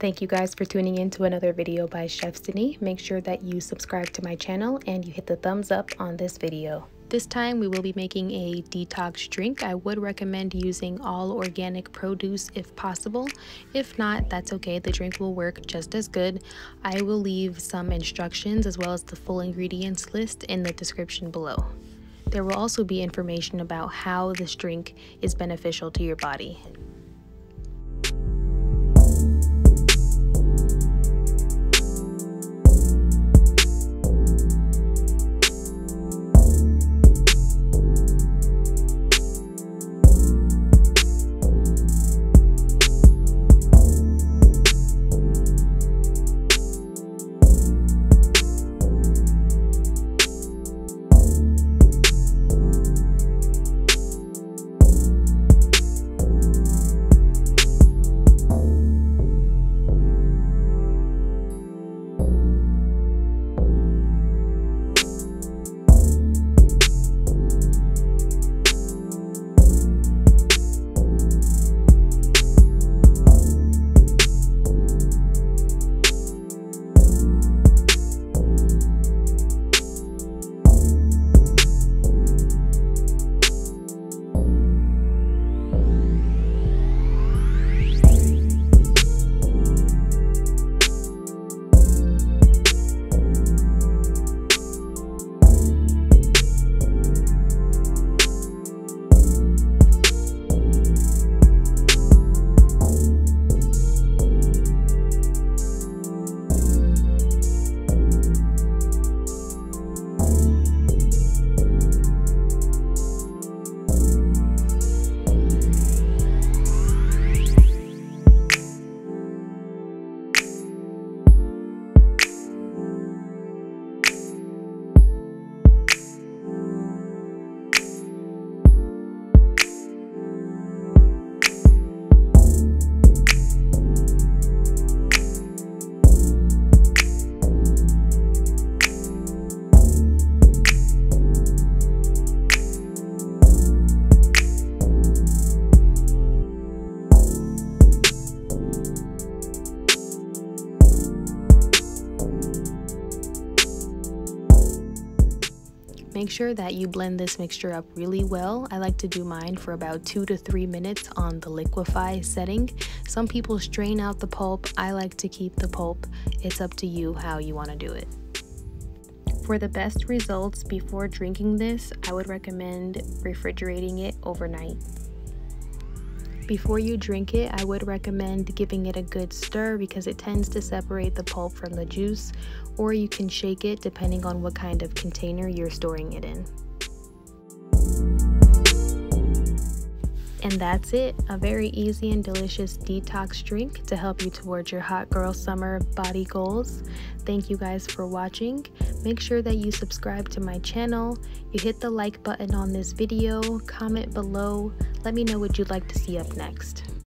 Thank you guys for tuning in to another video by Chefstiny. Make sure that you subscribe to my channel and you hit the thumbs up on this video. This time we will be making a detox drink. I would recommend using all organic produce if possible. If not, that's okay. The drink will work just as good. I will leave some instructions as well as the full ingredients list in the description below. There will also be information about how this drink is beneficial to your body. Make sure that you blend this mixture up really well. I like to do mine for about two to three minutes on the liquefy setting. Some people strain out the pulp. I like to keep the pulp. It's up to you how you want to do it. For the best results before drinking this, I would recommend refrigerating it overnight. Before you drink it, I would recommend giving it a good stir because it tends to separate the pulp from the juice, or you can shake it depending on what kind of container you're storing it in. And that's it, a very easy and delicious detox drink to help you towards your hot girl summer body goals. Thank you guys for watching. Make sure that you subscribe to my channel, you hit the like button on this video, comment below, let me know what you'd like to see up next.